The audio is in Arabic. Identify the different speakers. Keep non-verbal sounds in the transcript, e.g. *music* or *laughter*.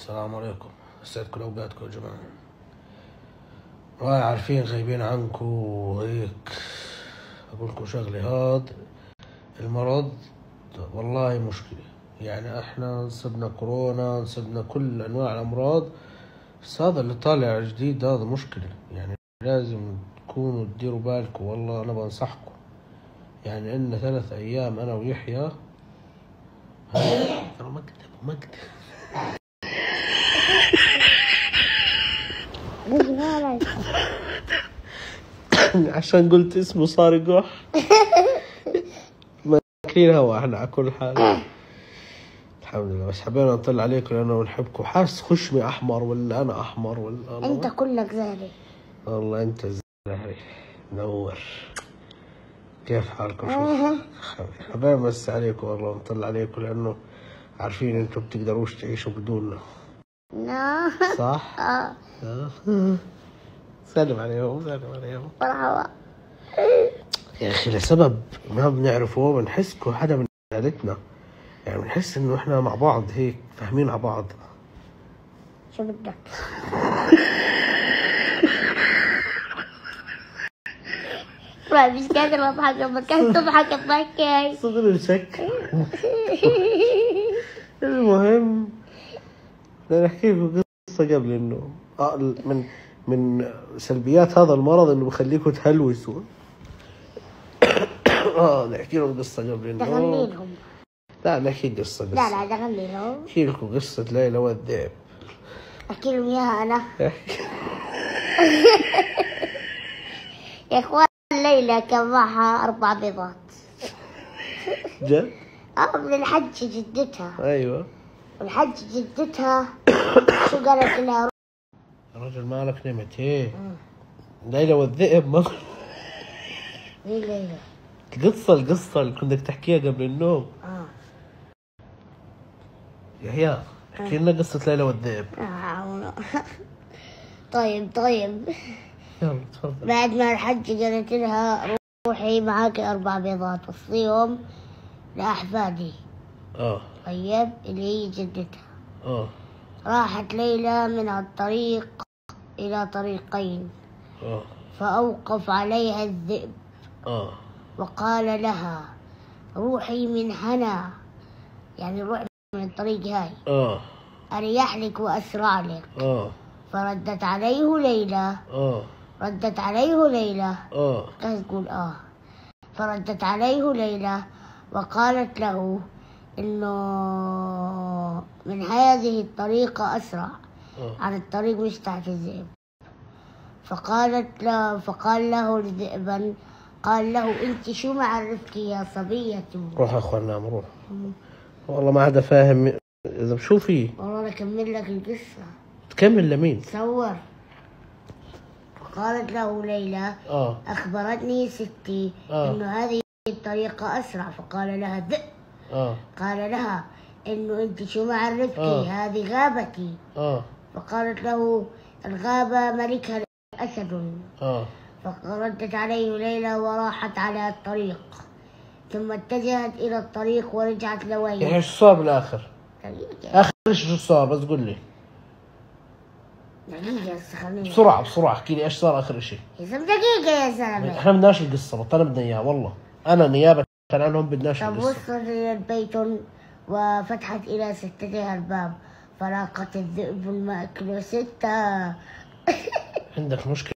Speaker 1: السلام عليكم. يسعد كل اوقاتكم يا جماعة. والله عارفين غايبين عنكم وهيك. أقول لكم شغلة هاد المرض والله مشكلة. يعني إحنا نصبنا كورونا نصبنا كل أنواع الأمراض. بس هذا اللي طالع جديد هذا مشكلة. يعني لازم تكونوا تديروا بالكم. والله أنا بنصحكم. يعني إن ثلاث أيام أنا ويحيى. ترى مكتب مكتب *laughs* عشان قلت اسمه صار يقح. *laughs* ماكلين هوا إحنا على كل حال. الحمد لله. بس حبينا نطلع عليكم لأنه بنحبكم. حاس خشمي أحمر ولا أنا أحمر ولا
Speaker 2: أنت
Speaker 1: الله
Speaker 2: كلك زهري.
Speaker 1: والله أنت زهري. نور. كيف حالكم؟ شو؟ حبينا بس عليكم والله نطلع عليكم لأنه عارفين أنتم بتقدروش تعيشوا بدوننا. صح؟
Speaker 2: آه،
Speaker 1: آه. سلم عليهم سلم عليهم.
Speaker 2: مرحبا.
Speaker 1: يا أخي لسبب ما بنعرفه بنحسكم حدا من عائلتنا يعني بنحس إنه إحنا مع بعض هيك فاهمين على بعض.
Speaker 2: شو بدك؟ مش قادر اضحك لما كنت تضحك تضحك
Speaker 1: صغر الشك. المهم بدنا نحكي لكم قصة قبل النوم آه، من من سلبيات هذا المرض إنه بخليكم تهلوسوا. *coughs* آه نحكي لهم قصة قبل النوم لا نحكي قصة قصة
Speaker 2: لا لا تغني لهم.
Speaker 1: احكي لكم قصة ليلى والذئب.
Speaker 2: أحكي لهم إياها أنا. *laughs* يا إخوان ليلى كان معها أربع بيضات.
Speaker 1: جد؟
Speaker 2: آه من الحج جدتها.
Speaker 1: أيوه.
Speaker 2: والحج جدتها. *coughs* شو قالت لها؟
Speaker 1: رجل مالك نمت إيه ليلى والذئب ما
Speaker 2: مين ليلى.
Speaker 1: القصة القصة اللي كنت تحكيها قبل النوم.
Speaker 2: آه.
Speaker 1: يحيى احكي لنا قصة ليلى والذئب.
Speaker 2: آه، طيب طيب.
Speaker 1: يلا تفضل.
Speaker 2: بعد ما الحج قالت لها روحي معاك أربع بيضات وصيهم لأحفادي.
Speaker 1: آه.
Speaker 2: طيب اللي هي جدتها.
Speaker 1: آه.
Speaker 2: راحت ليلى من الطريق إلى طريقين.
Speaker 1: آه.
Speaker 2: فأوقف عليها الذئب.
Speaker 1: آه.
Speaker 2: وقال لها روحي من هنا. يعني روحي من الطريق هاي.
Speaker 1: آه.
Speaker 2: أريح لك وأسرع لك. فردت عليه ليلى. ردت عليه ليلى. تقول آه؟ فردت عليه ليلى. وقالت له إنه من هذه الطريقة أسرع. عن الطريق مش تحت الذئب فقالت له فقال له الذئبا قال له أنت شو معرفك يا صبية؟
Speaker 1: روح يا أخوان نام روح. والله ما عاد فاهم إذا شو في.
Speaker 2: والله أنا أكمل لك القصة.
Speaker 1: تكمل لمين؟
Speaker 2: تصور. فقالت له ليلى
Speaker 1: آه.
Speaker 2: أخبرتني ستي
Speaker 1: آه.
Speaker 2: إنه هذه الطريقة أسرع. فقال لها ذئب.
Speaker 1: آه.
Speaker 2: قال لها إنه أنت شو معرفك
Speaker 1: آه.
Speaker 2: هذه غابتي.
Speaker 1: آه.
Speaker 2: فقالت له الغابة ملكها أسد
Speaker 1: آه.
Speaker 2: فردت عليه ليلى وراحت على الطريق ثم اتجهت إلى الطريق ورجعت
Speaker 1: يعني
Speaker 2: لويلى
Speaker 1: شو صار بالآخر؟
Speaker 2: دقيقة.
Speaker 1: آخر شيء شو صار؟ بس قول لي.
Speaker 2: دقيقة بس خليني.
Speaker 1: بسرعة بسرعة احكي لي إيش صار آخر شيء
Speaker 2: يا زلمة دقيقة يا زلمة.
Speaker 1: إحنا بدناش القصة بطلنا بدنا إياها والله. أنا نيابة عنهم بدناش
Speaker 2: طب
Speaker 1: القصة.
Speaker 2: وصلت إلى البيت وفتحت إلى ستتها الباب. فلاقت الذئب المأكل ستة.
Speaker 1: عندك مشكلة؟